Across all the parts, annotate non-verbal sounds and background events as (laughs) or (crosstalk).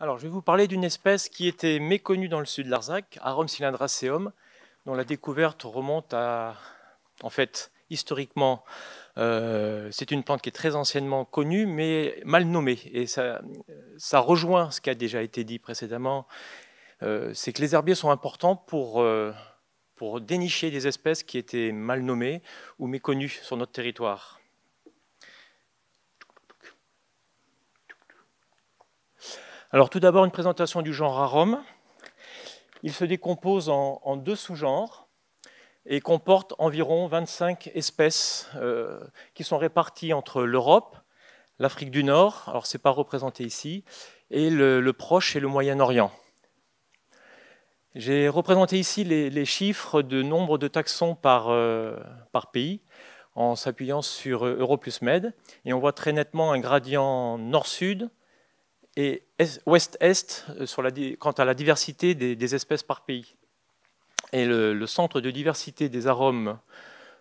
Alors, je vais vous parler d'une espèce qui était méconnue dans le sud de l'Arzac, Arum cylindraceum, dont la découverte remonte à, en fait, historiquement, euh, c'est une plante qui est très anciennement connue, mais mal nommée. Et ça, ça rejoint ce qui a déjà été dit précédemment, euh, c'est que les herbiers sont importants pour, euh, pour dénicher des espèces qui étaient mal nommées ou méconnues sur notre territoire. Alors tout d'abord une présentation du genre Arum. Il se décompose en, deux sous-genres et comporte environ 25 espèces euh, qui sont réparties entre l'Europe, l'Afrique du Nord, alors ce n'est pas représenté ici, et le, Proche et le Moyen-Orient. J'ai représenté ici les, chiffres de nombre de taxons par, euh, pays en s'appuyant sur Euro plus Med, et on voit très nettement un gradient nord-sud, et ouest-est euh, quant à la diversité des, espèces par pays. Et le, centre de diversité des arômes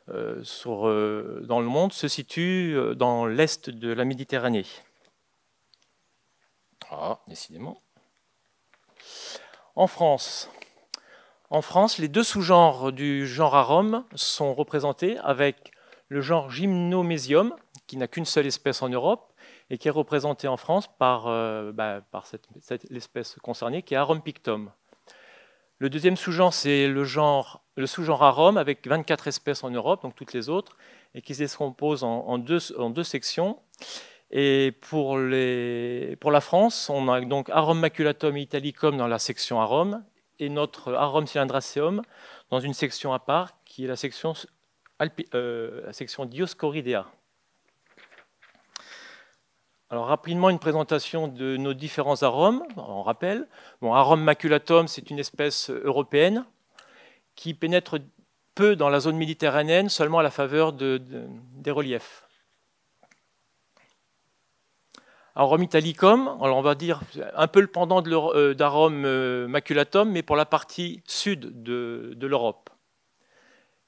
euh, euh, dans le monde se situe dans l'est de la Méditerranée. Ah, décidément. En France, en France, les deux sous-genres du genre arôme sont représentés avec le genre Gymnomesium, qui n'a qu'une seule espèce en Europe, et qui est représenté en France par, euh, bah, par cette, l'espèce concernée, qui est Arum pictum. Le deuxième sous-genre, c'est le, genre, le sous-genre Arum, avec 24 espèces en Europe, donc toutes les autres, et qui se décompose en, deux, sections. Et pour, la France, on a donc Arum maculatum italicum dans la section Arum, et notre Arum cylindраceum dans une section à part, qui est la section, euh, la section Dioscoridea. Alors rapidement une présentation de nos différents arômes. On rappelle, bon, arôme maculatum, c'est une espèce européenne qui pénètre peu dans la zone méditerranéenne, seulement à la faveur des reliefs. Arôme italicum, on va dire un peu le pendant euh, d'arôme euh, maculatum, mais pour la partie sud de, l'Europe.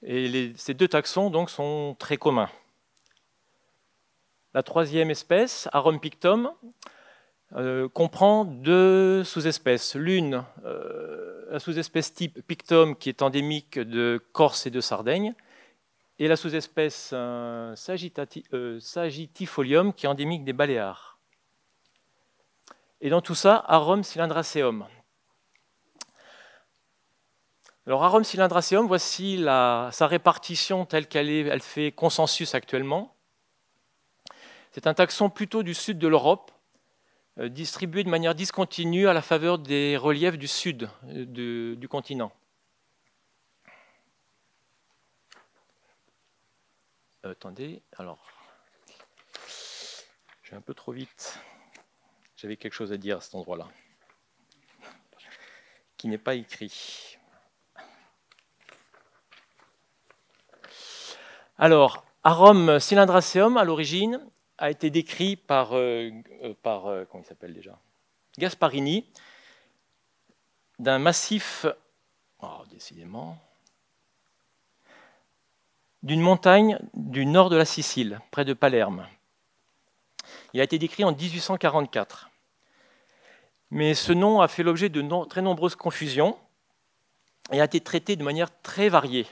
Et ces deux taxons donc sont très communs. La troisième espèce, Arum pictum, euh, comprend deux sous-espèces. L'une, euh, la sous-espèce type pictum, qui est endémique de Corse et de Sardaigne, et la sous-espèce sagittifolium, euh, qui est endémique des Baléares. Et dans tout ça, Arum cylindraceum. Alors, Arum cylindraceum, voici sa répartition telle qu'elle elle fait consensus actuellement. C'est un taxon plutôt du sud de l'Europe, euh, distribué de manière discontinue à la faveur des reliefs du sud euh, du continent. Euh, attendez, alors, je vais un peu trop vite. J'avais quelque chose à dire à cet endroit-là, qui n'est pas écrit. Alors, arôme cylindраceum à l'origine a été décrit par, euh, euh, euh, comment il s'appelle déjà? Gasparini, d'un massif, oh, décidément, d'une montagne du nord de la Sicile, près de Palerme. Il a été décrit en 1844. Mais ce nom a fait l'objet de très nombreuses confusions et a été traité de manière très variée.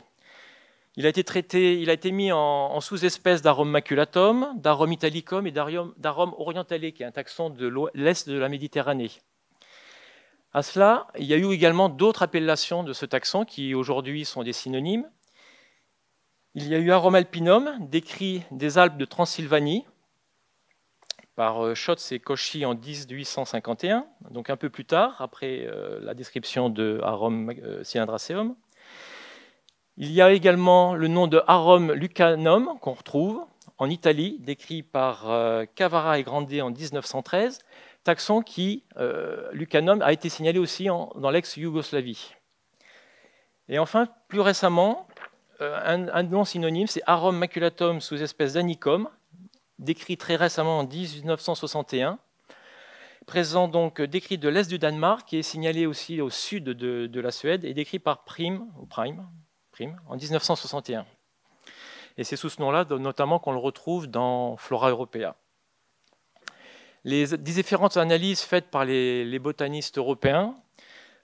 Il a été traité, il a été mis en, sous-espèces d'arôme maculatum, d'arôme italicum et d'arôme orientalé, qui est un taxon de l'est de la Méditerranée. À cela, il y a eu également d'autres appellations de ce taxon qui aujourd'hui sont des synonymes. Il y a eu arôme alpinum, décrit des Alpes de Transylvanie par euh, Schotz et Cauchy en 1851, donc un peu plus tard, après euh, la description de arôme euh, cylindраceum. Il y a également le nom de Arum lucanum qu'on retrouve en Italie, décrit par euh, Cavara et Grandet en 1913, taxon qui, euh, lucanum, a été signalé aussi dans l'ex-Yougoslavie. Et enfin, plus récemment, euh, un, nom synonyme, c'est Arum maculatum sous espèce d'anicum, décrit très récemment en 1961, présent donc décrit de l'est du Danemark, qui est signalé aussi au sud de, de la Suède et décrit par Prime, ou Prime, en 1961. Et c'est sous ce nom-là, notamment, qu'on le retrouve dans Flora Europea. Les différentes analyses faites par les, botanistes européens,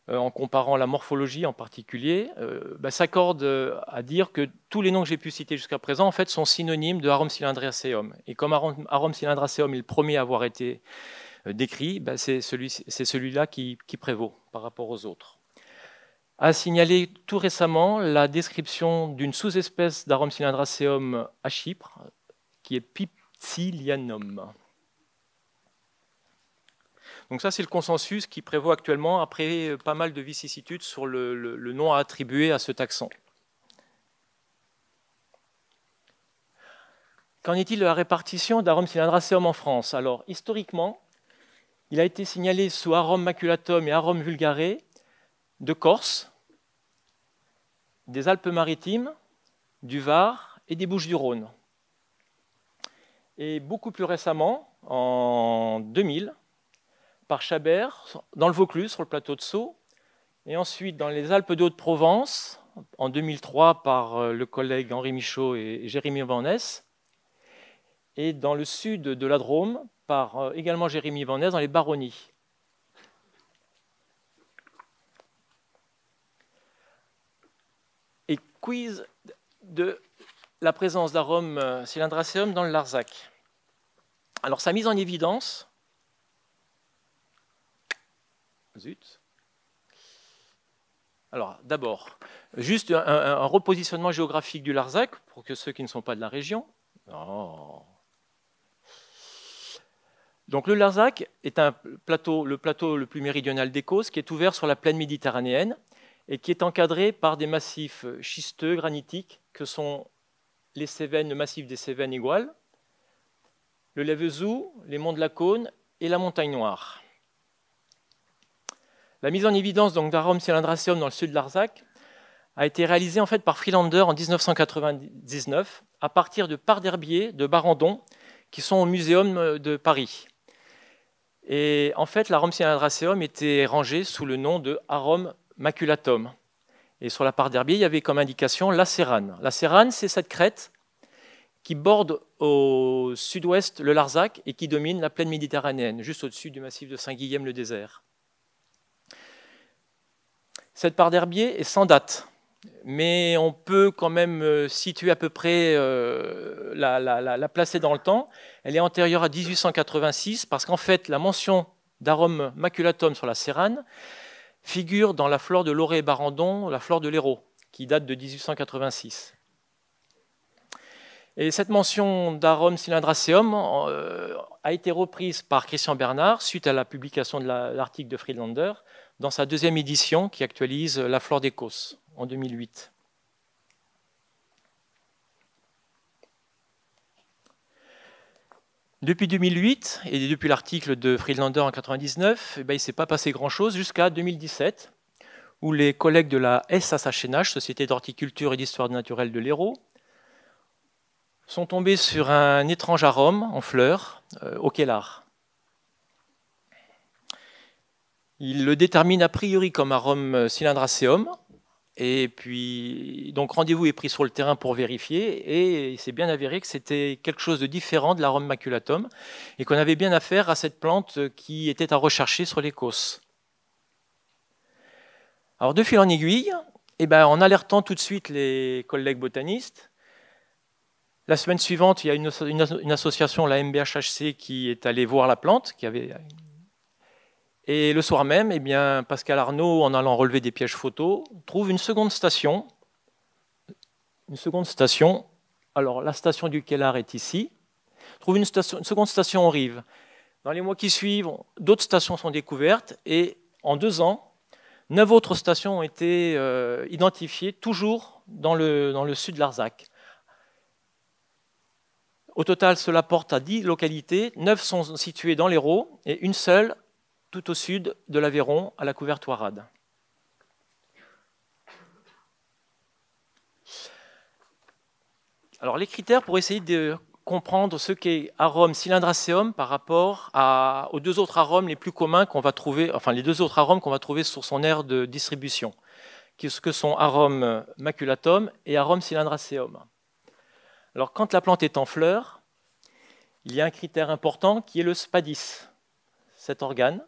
euh, en comparant la morphologie en particulier, euh, bah, s'accordent à dire que tous les noms que j'ai pu citer jusqu'à présent en fait, sont synonymes de Arum cylindriaceum. Et comme Arum cylindriaceum est le premier à avoir été décrit, bah, c'est celui-là qui prévaut par rapport aux autres a signalé tout récemment la description d'une sous-espèce d'Arum cylindriaceum à Chypre, qui est Pipsilianum. Donc ça, c'est le consensus qui prévaut actuellement après pas mal de vicissitudes sur le, nom à attribuer à ce taxon. Qu'en est-il de la répartition d'Arum cylindriaceum en France? Alors, historiquement, il a été signalé sous Arum maculatum et Arum vulgare de Corse, des Alpes-Maritimes, du Var et des Bouches-du-Rhône. Et beaucoup plus récemment, en 2000, par Chabert, dans le Vaucluse, sur le plateau de Sceaux, et ensuite dans les Alpes de Haute-Provence, en 2003 par euh, le collègue Henri Michaud et Jérémy Van Ness, et dans le sud de la Drôme par euh, également Jérémy Van Ness dans les Baronnies. Quiz de la présence d'arômes euh, cylindracéum dans le Larzac. Alors, sa mise en évidence. Zut. Alors, d'abord, juste un, repositionnement géographique du Larzac pour que ceux qui ne sont pas de la région. Donc, le Larzac est un plateau, le plateau le plus méridional des Causes qui est ouvert sur la plaine méditerranéenne et qui est encadré par des massifs schisteux, granitiques, que sont les Cévennes, le massif des Cévennes iguales, le Lévezou, les monts de la Cône et la Montagne Noire. La mise en évidence d'Arum cylindriaceum dans le sud de l'Arzac a été réalisée en fait par Freelander en 1999 à partir de parts d'herbiers de Barandon qui sont au Muséum de Paris. Et en fait, l'arum cylindriaceum était rangé sous le nom de Arum maculatum. Et sur la part d'herbier, il y avait comme indication la Sérane. La Sérane, c'est cette crête qui borde au sud-ouest le Larzac et qui domine la plaine méditerranéenne, juste au-dessus du massif de Saint-Guilhem-le-Désert. Cette part d'herbier est sans date, mais on peut quand même euh, situer à peu près euh, la, la, placer dans le temps. Elle est antérieure à 1886 parce qu'en fait, la mention d'arôme maculatum sur la Sérane, figure dans la flore de Loré Barandon, la flore de l'Hérault, qui date de 1886. Et cette mention d'Arum cylindriaceum euh, a été reprise par Christian Bernard suite à la publication de l'article de Friedlander dans sa deuxième édition qui actualise la flore d'Écosse en 2008. Depuis 2008 et depuis l'article de Friedlander en 1999, eh ben, il ne s'est pas passé grand-chose jusqu'à 2017, où les collègues de la SSHNH, Société d'horticulture et d'histoire naturelle de l'Hérault, sont tombés sur un étrange arôme en fleurs euh, au Kellar. Ils le déterminent a priori comme arôme cylindracéum, et puis, donc rendez-vous est pris sur le terrain pour vérifier, et il s'est bien avéré que c'était quelque chose de différent de l'arôme maculatum, et qu'on avait bien affaire à cette plante qui était à rechercher sur les Alors, de fil en aiguille, et eh ben, en alertant tout de suite les collègues botanistes, la semaine suivante, il y a une, une association, la MBHHC, qui est allée voir la plante, qui avait et le soir même, eh bien, Pascal Arnaud, en allant relever des pièges photos, trouve une seconde station. Une seconde station. Alors, la station du Kellar est ici. Trouve une, seconde station en rive. Dans les mois qui suivent, d'autres stations sont découvertes et en deux ans, neuf autres stations ont été euh, identifiées, toujours dans le, dans le sud de l'Arzac. Au total, cela porte à dix localités. Neuf sont situées dans l'Hérault et une seule tout au sud de l'Aveyron, à la couvertoire Alors les critères pour essayer de comprendre ce qu'est arôme cylindracéum par rapport aux deux autres arômes les plus communs qu'on va trouver, enfin les deux autres arômes qu'on va trouver sur son aire de distribution, que sont arôme maculatum et arôme cylindracéum. Alors quand la plante est en fleur, il y a un critère important qui est le spadis. cet organe.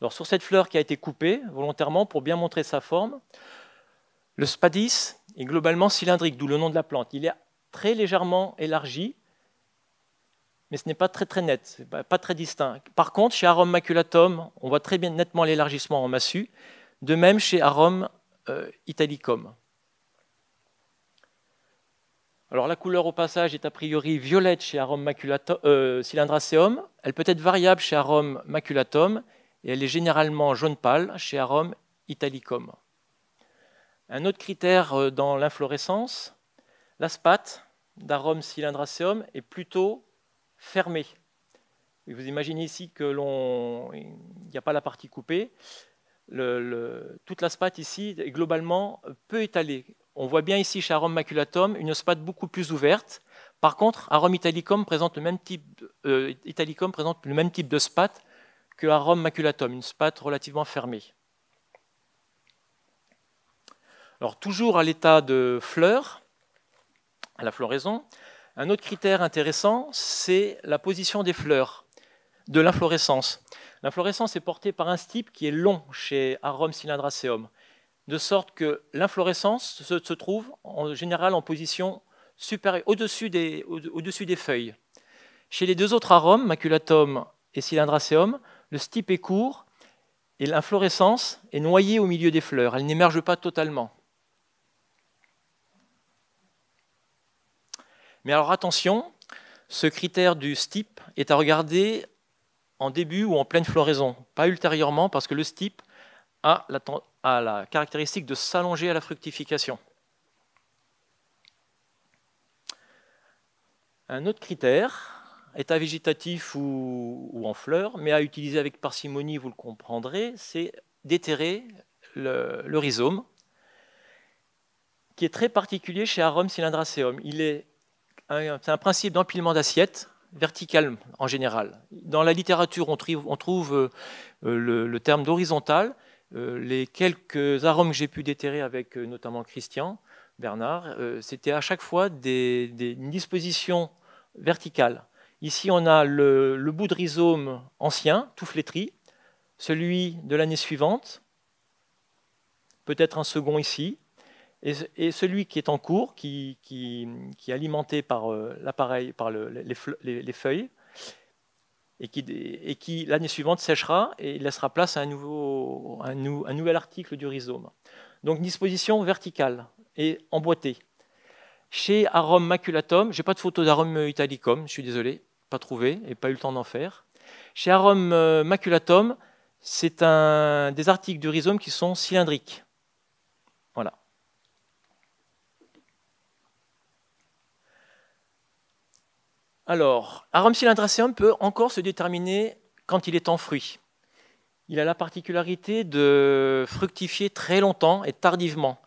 Alors sur cette fleur qui a été coupée volontairement pour bien montrer sa forme, le spadis est globalement cylindrique, d'où le nom de la plante. Il est très légèrement élargi, mais ce n'est pas très très net, pas très distinct. Par contre, chez Arum maculatum, on voit très bien nettement l'élargissement en massue, de même chez Arum euh, italicum. Alors la couleur au passage est a priori violette chez Arum maculatum, euh, cylindraceum, elle peut être variable chez Arum maculatum, et elle est généralement jaune pâle chez Arum italicum. Un autre critère euh, dans l'inflorescence, l'aspate d'Arum cylindraceum est plutôt fermé. Vous imaginez ici que l'on, n'y a pas la partie coupée. toute la spate ici est globalement peu étalée. On voit bien ici chez Arum maculatum une spate beaucoup plus ouverte. Par contre, Arum italicum présente le même type, euh, italicum présente le même type de spate que Arum maculatum, une spate relativement fermée. Alors toujours à l'état de fleur, à la floraison, un autre critère intéressant, c'est la position des fleurs, de l'inflorescence. L'inflorescence est portée par un stipe qui est long chez Arum cylindraceum, de sorte que l'inflorescence se, trouve en général en position supérieure, au-dessus des, des feuilles. Chez les deux autres arômes, maculatum et cylindraceum, le stipe est court et l'inflorescence est noyée au milieu des fleurs. Elle n'émerge pas totalement. Mais alors attention, ce critère du stipe est à regarder en début ou en pleine floraison, pas ultérieurement, parce que le stipe a la, caractéristique de s'allonger à la fructification. Un autre critère, état végétatif ou, en fleurs, mais à utiliser avec parcimonie, vous le comprendrez, c'est d'éterrer le, rhizome, qui est très particulier chez Arum cylindraceum. Il est c'est un principe d'empilement d'assiettes vertical en général. Dans la littérature, on trouve, euh, le, terme d'horizontal. Euh, les quelques arômes que j'ai pu déterrer avec euh, notamment Christian, Bernard, c'était à chaque fois une disposition verticale. Ici, on a le, bout de rhizome ancien, tout flétri, celui de l'année suivante, peut-être un second ici, et, celui qui est en cours, qui, est alimenté par euh, l'appareil, par les, feuilles, et qui, l'année suivante séchera et laissera place à un, nouvel article du rhizome. Donc disposition verticale et emboîtée. Chez Arum maculatum, je n'ai pas de photo d'Arum italicum, je suis désolé, trouvé et pas eu le temps d'en faire. Chez Arum euh, maculatum, c'est un, des articles du rhizome qui sont cylindriques. Alors, Arum cylindraceum peut encore se déterminer quand il est en fruit. Il a la particularité de fructifier très longtemps et tardivement.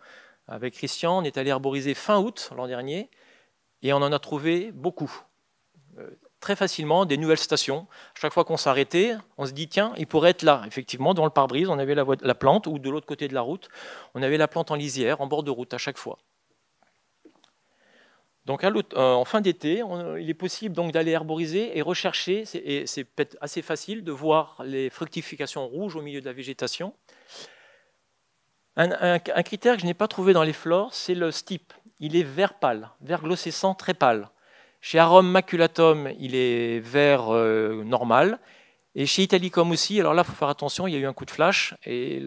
Avec Christian, on est allé arboriser fin août l'an dernier et on en a trouvé beaucoup. Très facilement, des nouvelles stations. Chaque fois qu'on s'arrêtait, on se dit tiens, il pourrait être là. Effectivement, dans le pare-brise, on avait la, la plante, ou de l'autre côté de la route, on avait la plante en lisière, en bord de route à chaque fois. Donc euh, en fin d'été, il est possible donc d'aller herboriser et rechercher, et c'est assez facile de voir les fructifications rouges au milieu de la végétation. Un, critère que je n'ai pas trouvé dans les flores, c'est le stipe. Il est vert pâle, vert glossescent très pâle. Chez Arum maculatum, il est vert euh, normal. Et chez Italicum aussi, alors là, il faut faire attention, il y a eu un coup de flash et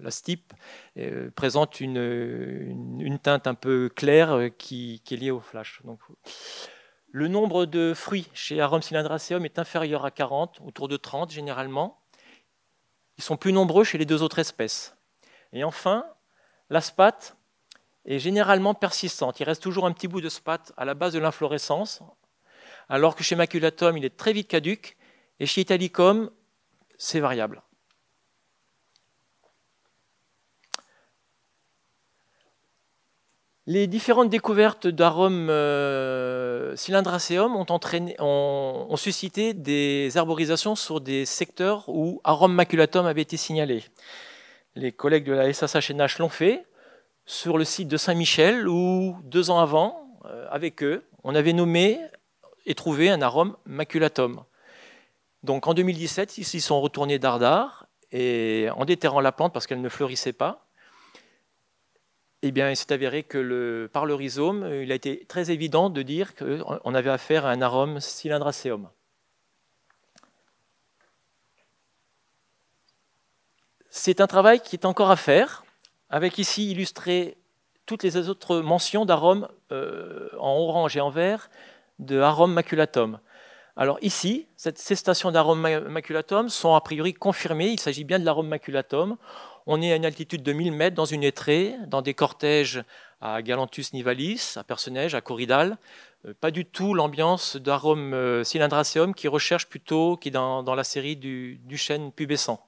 la stipe euh, présente une, teinte un peu claire euh, qui, est liée au flash. Donc, le nombre de fruits chez Arum cylindraceum est inférieur à 40, autour de 30 généralement. Ils sont plus nombreux chez les deux autres espèces. Et enfin, la spate est généralement persistante. Il reste toujours un petit bout de spate à la base de l'inflorescence, alors que chez Maculatum, il est très vite caduque, et chez Italicum, c'est variable. Les différentes découvertes d'arômes euh, cylindraceum ont, ont, suscité des herborisations sur des secteurs où arôme maculatum avait été signalé. Les collègues de la SSHNH l'ont fait sur le site de Saint-Michel où, deux ans avant, euh, avec eux, on avait nommé et trouver un arôme maculatum. Donc en 2017, ils sont retournés dardard et en déterrant la plante parce qu'elle ne fleurissait pas, eh bien, il s'est avéré que par le rhizome, il a été très évident de dire qu'on avait affaire à un arôme cylindracéum. C'est un travail qui est encore à faire, avec ici illustré toutes les autres mentions d'arômes euh, en orange et en vert de arôme maculatum. Alors ici, ces stations d'arôme maculatum sont a priori confirmées, il s'agit bien de l'arôme maculatum. On est à une altitude de 1000 mètres dans une étrée, dans des cortèges à Galanthus nivalis, à Perceneige, à Corridal. Euh, pas du tout l'ambiance d'arôme euh, cylindracéum qui recherche plutôt, qui est dans, la série du, du chêne pubescent.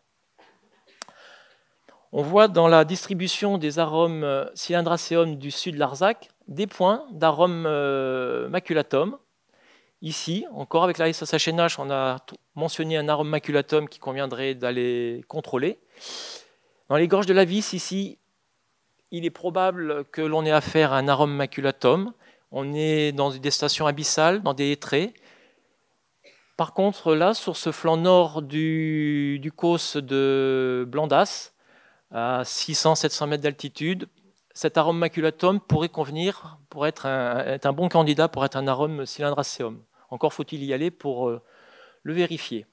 On voit dans la distribution des arômes euh, cylindracéum du sud de l'Arzac des points d'arôme maculatum. Ici, encore avec la SHNH, on a mentionné un arôme maculatum qui conviendrait d'aller contrôler. Dans les gorges de la vis, ici, il est probable que l'on ait affaire à un arôme maculatum. On est dans des stations abyssales, dans des traits. Par contre, là, sur ce flanc nord du, du de Blandas, à 600-700 mètres d'altitude, cet arôme maculatum pourrait convenir, pour être un, bon candidat pour être un arôme cylindracéum. Encore faut-il y aller pour euh, le vérifier.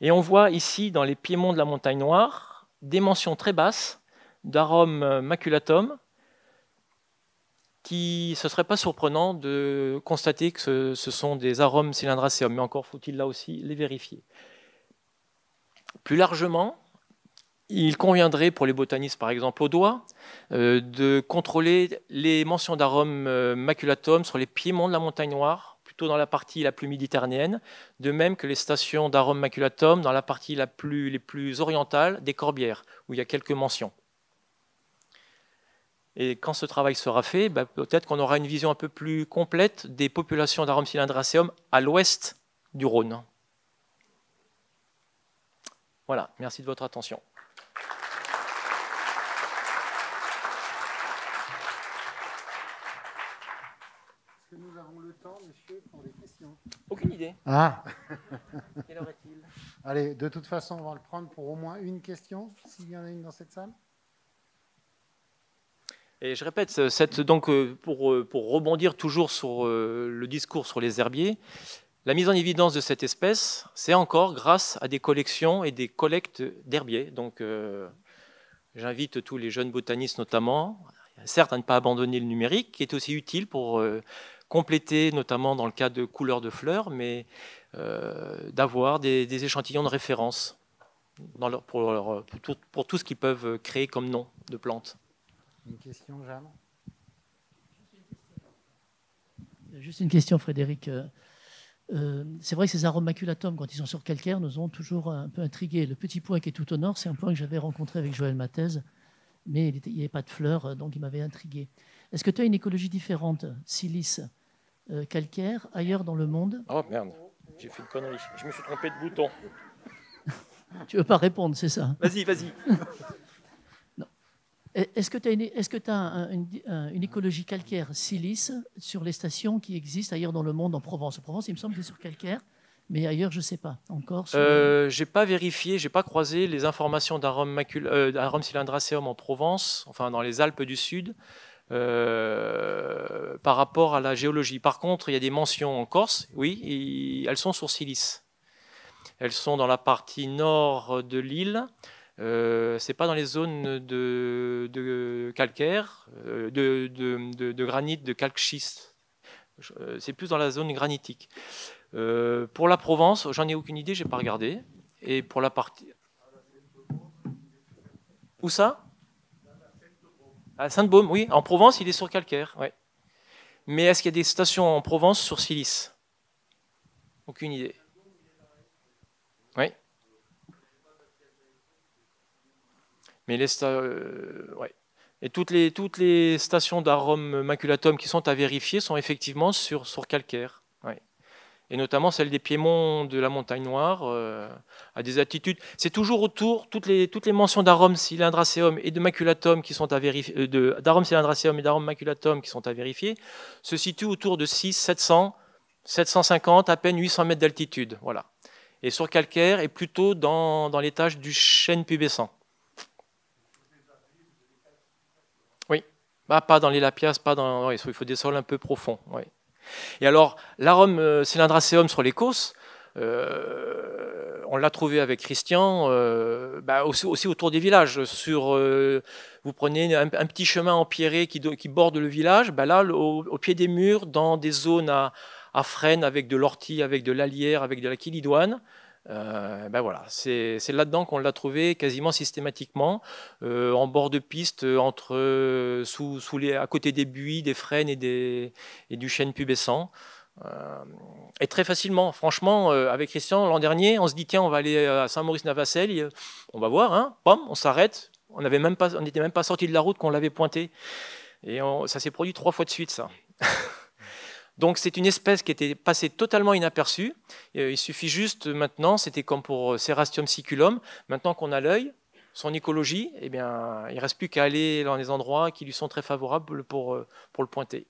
Et on voit ici, dans les piémonts de la montagne noire, des mentions très basses d'arôme maculatum, qui ce serait pas surprenant de constater que ce, sont des arômes cylindracéum, mais encore faut-il là aussi les vérifier. Plus largement, il conviendrait pour les botanistes, par exemple au doigt, euh, de contrôler les mentions d'arôme euh, maculatum sur les piémonts de la montagne noire, plutôt dans la partie la plus méditerranéenne, de même que les stations d'arôme maculatum dans la partie la plus, les plus orientales des Corbières, où il y a quelques mentions. Et quand ce travail sera fait, bah, peut-être qu'on aura une vision un peu plus complète des populations d'arôme cylindracéum à l'ouest du Rhône. Voilà, merci de votre attention. Ah (laughs) Quelle heure est-il? Allez, de toute façon, on va le prendre pour au moins une question, s'il y en a une dans cette salle. Et je répète, cette, donc, euh, pour, euh, pour, rebondir toujours sur euh, le discours sur les herbiers, la mise en évidence de cette espèce, c'est encore grâce à des collections et des collectes d'herbiers. Donc, j'invite tous les jeunes botanistes notamment, certes à ne pas abandonner le numérique, qui est aussi utile pour compléter, notamment dans le cas de couleurs de fleurs, mais euh, d'avoir des, échantillons de référence pour, tout, ce qu'ils peuvent créer comme nom de plantes. Une question, Jeanne? Juste une question, Frédéric. Euh, euh, c'est vrai que ces arômes maculatum, quand ils sont sur calcaire, nous ont toujours un peu intrigués. Le petit point qui est tout au nord, c'est un point que j'avais rencontré avec Joël Mathèse, mais il n'y avait pas de fleurs, donc il m'avait intrigué. Est-ce que tu as une écologie différente, silice, euh, calcaire, ailleurs dans le monde Oh merde, j'ai fait une connerie. Je me suis trompé de bouton. (laughs) tu veux pas répondre, c'est ça Vas-y, vas-y. (laughs) Est-ce que tu as, une, écologie calcaire silice sur les stations qui existent ailleurs dans le monde, en Provence? En Provence, il me semble que c'est sur calcaire, mais ailleurs, je ne sais pas. Encore euh, Je n'ai pas vérifié, je n'ai pas croisé les informations d'arôme euh, cylindracéum en Provence, enfin dans les Alpes du Sud. Euh, par rapport à la géologie. Par contre, il y a des mentions en Corse, oui, elles sont sur silice. Elles sont dans la partie nord de l'île. Euh, c'est pas dans les zones de, calcaire, euh, de, granit, de calc-schiste. Euh, c'est plus dans la zone granitique. pour la Provence, j'en ai aucune idée, j'ai pas regardé. Et pour la partie. Où ça? À Sainte-Baume, oui. En Provence, il est sur calcaire. Ouais. Mais est-ce qu'il y a des stations en Provence sur silice? Aucune idée. Oui. Mais les euh, ouais. Et toutes les, stations d'arôme maculatum qui sont à vérifier sont effectivement sur calcaire et notamment celle des Piémonts de la Montagne Noire, euh, à des altitudes. C'est toujours autour, toutes les, toutes les mentions d'arôme cylindracéum et de maculatum qui sont à vérifier, euh, d'arôme cylindracéum et maculatum qui sont à vérifier, se situent autour de 6, 700, 750, à peine 800 mètres d'altitude. Voilà. et sur calcaire et plutôt dans, dans l'étage du chêne pubescent. Oui, bah, pas dans les lapias, pas dans. il faut des sols un peu profonds. Et alors, l'arôme euh, cylindracéum sur l'écosse, euh, on l'a trouvé avec Christian euh, bah, aussi, autour des villages. Sur, vous prenez un, petit chemin empierré qui, qui borde le village, bah, là, au, pied des murs, dans des zones à, à frêne avec de l'ortie, avec de l'alière, avec de la quilidoine. Euh, ben voilà, c'est là-dedans qu'on l'a trouvé quasiment systématiquement, euh, en bord de piste, entre, sous, sous les, à côté des buis, des frênes et, des, et du chêne pubescent. Euh, et très facilement, franchement, avec Christian, l'an dernier, on se dit tiens, on va aller à Saint-Maurice-Navacelle, on va voir, hein, on s'arrête, on n'était même pas sorti de la route qu'on l'avait pointé. Et ça s'est produit trois fois de suite, ça. (laughs) Donc c'est une espèce qui était passée totalement inaperçue. Euh, il suffit juste maintenant, c'était comme pour Cerastium siculum, maintenant qu'on a l'œil, son écologie, eh bien, il ne reste plus qu'à aller dans des endroits qui lui sont très favorables pour, euh, pour le pointer.